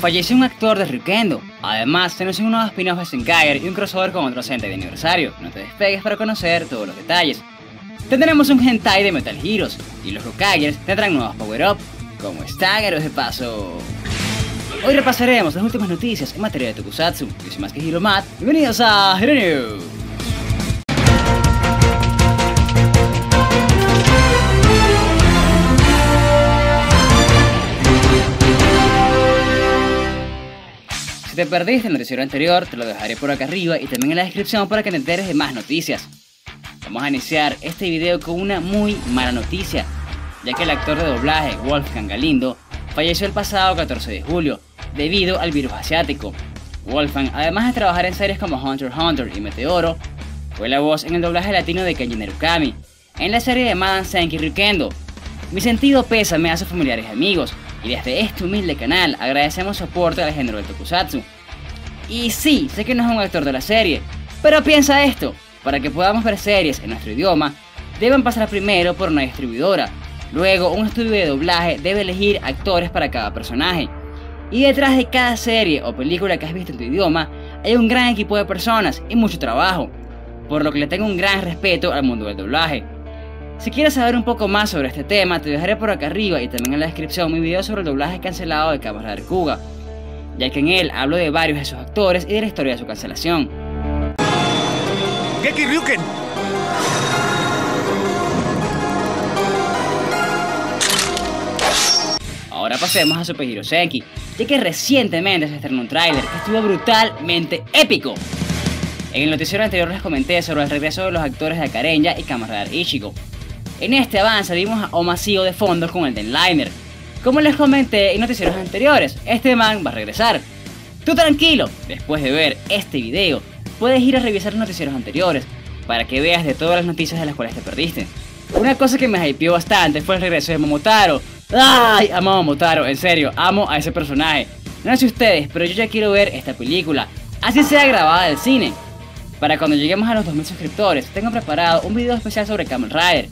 Falleció un actor de Ryukendo. Además, se un nuevo spin-off de Senkai y un crossover con otro Sentai de aniversario. No te despegues para conocer todos los detalles. Tendremos un hentai de Metal Heroes y los Rokagers tendrán nuevos power-up. ¿Cómo están, héroes de paso? Hoy repasaremos las últimas noticias en materia de Tokusatsu. Yo soy más que Hiromat. Bienvenidos a Hero News. Si te perdiste el noticiero anterior, te lo dejaré por acá arriba y también en la descripción para que te enteres de más noticias. Vamos a iniciar este video con una muy mala noticia, ya que el actor de doblaje Wolfgang Galindo falleció el pasado 14 de julio debido al virus asiático. Wolfgang, además de trabajar en series como Hunter x Hunter y Meteoro, fue la voz en el doblaje latino de Kenji Nerukami, en la serie de Madan Senki Ryukendo. Mi sentido pésame a sus familiares y amigos, y desde este humilde canal agradecemos su aporte al género del tokusatsu. Y sí, sé que no es un actor de la serie, pero piensa esto, para que podamos ver series en nuestro idioma, deben pasar primero por una distribuidora, luego un estudio de doblaje debe elegir actores para cada personaje, y detrás de cada serie o película que has visto en tu idioma hay un gran equipo de personas y mucho trabajo, por lo que le tengo un gran respeto al mundo del doblaje. Si quieres saber un poco más sobre este tema, te dejaré por acá arriba y también en la descripción mi video sobre el doblaje cancelado de Rider Kuga, ya que en él hablo de varios de sus actores y de la historia de su cancelación. ¡Geki Ryuken! Ahora pasemos a Super Hero Senki, ya que recientemente se estrenó un tráiler que estuvo brutalmente épico. En el noticiero anterior les comenté sobre el regreso de los actores de Akareya y Kamen Rider Ichigo, en este avance vimos a Omasio de fondo con el Denliner. Como les comenté en noticieros anteriores, este man va a regresar. Tú tranquilo, después de ver este video, puedes ir a revisar los noticieros anteriores para que veas de todas las noticias de las cuales te perdiste. Una cosa que me hypeó bastante fue el regreso de Momotaro. ¡Ay! Amo a Momotaro, en serio, amo a ese personaje. No sé ustedes, pero yo ya quiero ver esta película, así sea grabada del cine. Para cuando lleguemos a los 2000 suscriptores, tengo preparado un video especial sobre Kamen Rider,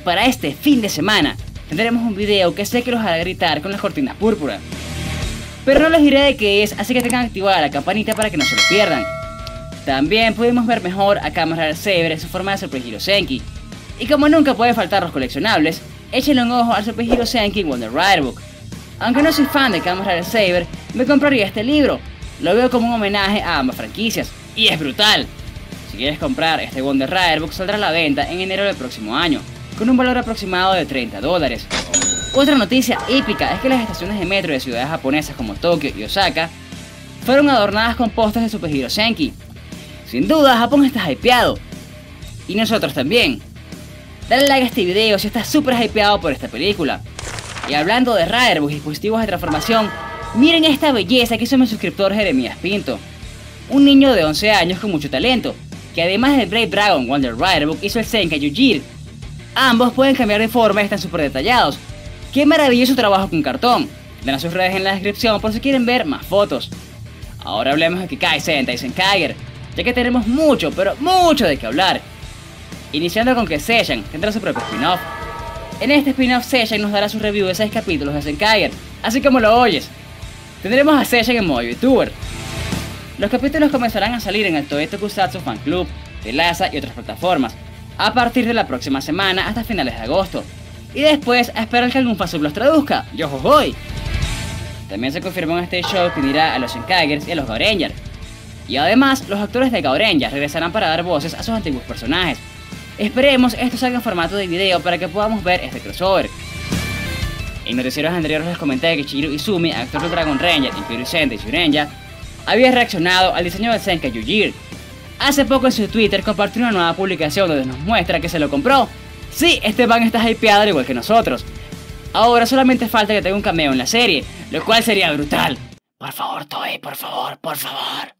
para este fin de semana tendremos un video que sé que los hará gritar con las cortinas púrpuras. Pero no les diré de qué es, así que tengan activada la campanita para que no se lo pierdan. También pudimos ver mejor a Cámara Saber su forma de Super Hero Senki. Y como nunca pueden faltar los coleccionables, échenle un ojo al Super Hero Senki Wonder Rider Book. Aunque no soy fan de Cámara Saber, me compraría este libro. Lo veo como un homenaje a ambas franquicias, y es brutal. Si quieres comprar este Wonder Rider Book saldrá a la venta en enero del próximo año con un valor aproximado de 30 dólares. Otra noticia épica es que las estaciones de metro de ciudades japonesas como Tokio y Osaka fueron adornadas con postes de Super Hero Senki. Sin duda, Japón está hypeado. Y nosotros también. Dale like a este video si estás súper hypeado por esta película. Y hablando de Riderbus y dispositivos de transformación, miren esta belleza que hizo mi suscriptor Jeremías Pinto. Un niño de 11 años con mucho talento, que además del Brave Dragon Wonder Riderbook hizo el Senkai Yujir, Ambos pueden cambiar de forma y están súper detallados. ¡Qué maravilloso trabajo con cartón! Den sus redes en la descripción por si quieren ver más fotos. Ahora hablemos de Kikai Sentai Senkaiger, ya que tenemos mucho, pero mucho de qué hablar. Iniciando con que Session tendrá su propio spin-off. En este spin-off Session nos dará su review de 6 capítulos de Senkaiger, así como lo oyes. Tendremos a Session en modo youtuber. Los capítulos comenzarán a salir en el Toei Tokusatsu Fan Club, de LASA y otras plataformas, a partir de la próxima semana hasta finales de agosto. Y después a esperar que algún fansub los traduzca. ¡Yo voy! También se confirmó en este show que unirá a los Senkagers y a los Gaorengers. Y además, los actores de Gaorengers regresarán para dar voces a sus antiguos personajes. Esperemos esto salga en formato de video para que podamos ver este crossover. En noticieros anteriores les comenté que Chiro Izumi, actor de Dragon Ranger, Imperial Sentai y Shurenja, había reaccionado al diseño del Senkai Yujir, Hace poco en su Twitter compartió una nueva publicación donde nos muestra que se lo compró. Sí, este van está hypeado al igual que nosotros. Ahora solamente falta que tenga un cameo en la serie, lo cual sería brutal. Por favor, Toei, por favor, por favor.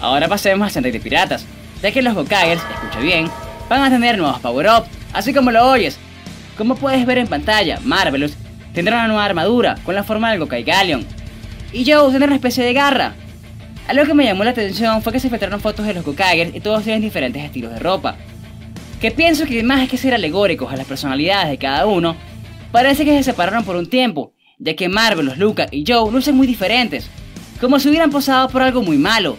Ahora pasemos a Sentai de Piratas, ya que los Gokagers, escucha bien, van a tener nuevos power-up, así como lo oyes. Como puedes ver en pantalla, Marvelous tendrá una nueva armadura con la forma del Gokai Galleon. Y Joe tendrá una especie de garra, algo que me llamó la atención fue que se filtraron fotos de los Gokagers y todos tienen diferentes estilos de ropa. Que pienso que más que ser alegóricos a las personalidades de cada uno, parece que se separaron por un tiempo, ya que Marvelous, Luca y Joe lucen muy diferentes, como si hubieran posado por algo muy malo.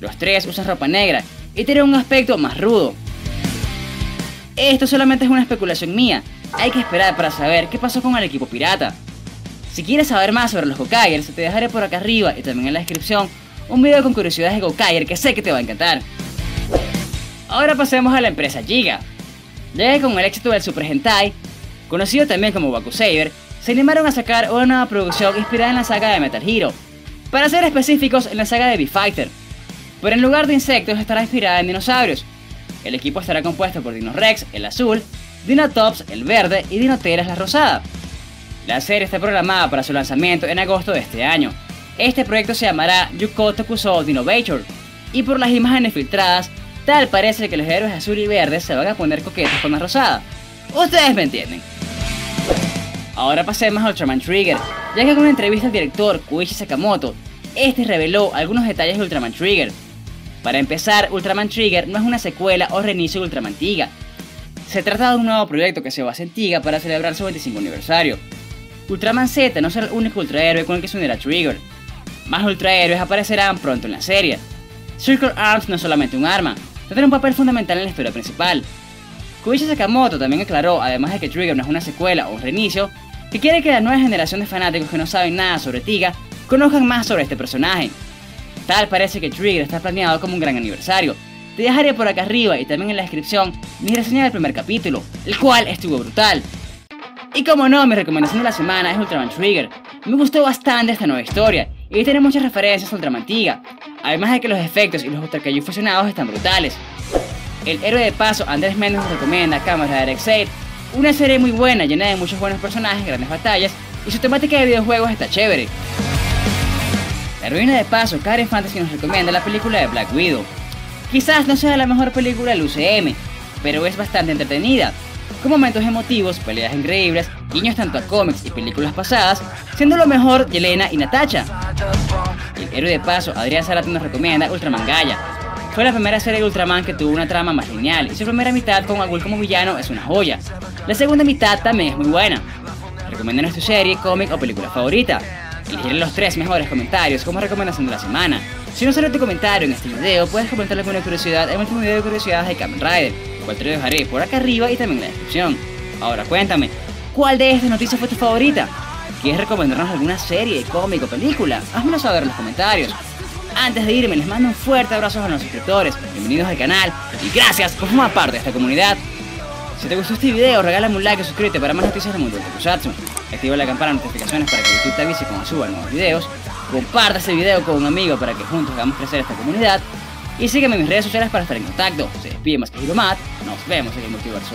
Los tres usan ropa negra y tienen un aspecto más rudo. Esto solamente es una especulación mía, hay que esperar para saber qué pasó con el equipo pirata. Si quieres saber más sobre los Gokaiers, te dejaré por acá arriba y también en la descripción un video con curiosidades de Gokaier que sé que te va a encantar. Ahora pasemos a la empresa Giga. Ya con el éxito del Super Hentai, conocido también como Baku Saber, se animaron a sacar una nueva producción inspirada en la saga de Metal Hero. Para ser específicos, en la saga de B-Fighter. Pero en lugar de insectos estará inspirada en dinosaurios. El equipo estará compuesto por Dino Rex, el azul, Dinotops, el verde y Dinoteras, la rosada. La serie está programada para su lanzamiento en agosto de este año. Este proyecto se llamará Yuko Tokusou Dinovator, y por las imágenes filtradas, tal parece que los héroes azul y verde se van a poner coquetos con la rosada. Ustedes me entienden. Ahora pasemos a Ultraman Trigger, ya que con una entrevista al director Koichi Sakamoto, este reveló algunos detalles de Ultraman Trigger. Para empezar, Ultraman Trigger no es una secuela o reinicio de Ultraman Tiga, se trata de un nuevo proyecto que se basa en Tiga para celebrar su 25 aniversario. Ultraman Z no será el único ultrahéroe con el que se unirá Trigger. Más ultrahéroes aparecerán pronto en la serie. Circle Arms no es solamente un arma, tendrá un papel fundamental en la historia principal. Koichi Sakamoto también aclaró, además de que Trigger no es una secuela o un reinicio, que quiere que la nueva generación de fanáticos que no saben nada sobre Tiga conozcan más sobre este personaje. Tal parece que Trigger está planeado como un gran aniversario, te dejaré por acá arriba y también en la descripción mi reseña del primer capítulo, el cual estuvo brutal. Y como no, mi recomendación de la semana es Ultraman Trigger. Me gustó bastante esta nueva historia y tiene muchas referencias a Ultraman Tiga, además de que los efectos y los Ultra fusionados están brutales. El héroe de paso Andrés Méndez nos recomienda Cámara de X8, una serie muy buena llena de muchos buenos personajes, grandes batallas y su temática de videojuegos está chévere. La heroína de paso Karen Fantasy nos recomienda la película de Black Widow, Quizás no sea la mejor película del UCM, pero es bastante entretenida, con momentos emotivos, peleas increíbles, guiños tanto a cómics y películas pasadas, siendo lo mejor Yelena y Natacha. El héroe de paso, Adrián Zárate nos recomienda Ultraman Gaia. Fue la primera serie de Ultraman que tuvo una trama más lineal y su primera mitad con Agul como villano es una joya. La segunda mitad también es muy buena. Recomienden tu serie, cómic o película favorita. Elegiré los tres mejores comentarios como recomendación de la semana. Si no sale tu comentario en este video, puedes comentarle alguna curiosidad en el último video de curiosidades de Kamen Rider, cual te lo dejaré por acá arriba y también en la descripción. Ahora cuéntame, ¿cuál de estas noticias fue tu favorita? ¿Quieres recomendarnos alguna serie, cómic o película? Házmelo saber en los comentarios. Antes de irme, les mando un fuerte abrazo a los suscriptores, bienvenidos al canal y gracias por formar parte de esta comunidad. Si te gustó este video, regálame un like y suscríbete para más noticias del mundo de Tokusatsu. Activa la campana de notificaciones para que YouTube te avise cuando suba nuevos videos comparte este video con un amigo para que juntos hagamos crecer esta comunidad y sígueme en mis redes sociales para estar en contacto. Se despide más que Giromat, nos vemos en el multiverso.